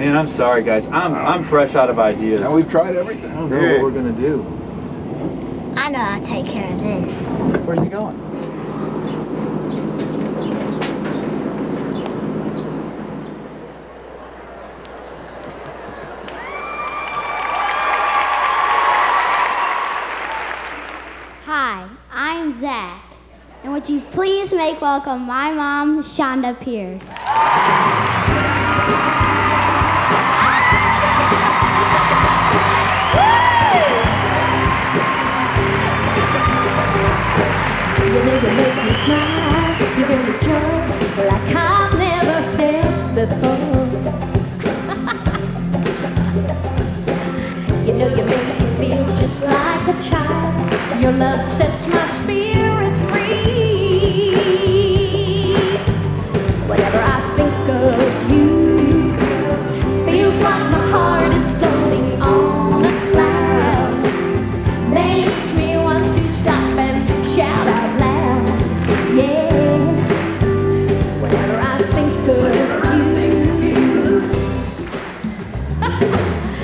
Man, I'm sorry, guys. I'm I'm fresh out of ideas. Now we've tried everything. I don't know what we're gonna do. I know I'll take care of this. Where's he going? Hi, I'm Zach. And would you please make welcome my mom, Chonda Pierce. You make me smile, you bring me joy like I've never felt before. you know you make me feel just like a child. Your love sets my spirit free. Whenever I think of you, feels like my heart is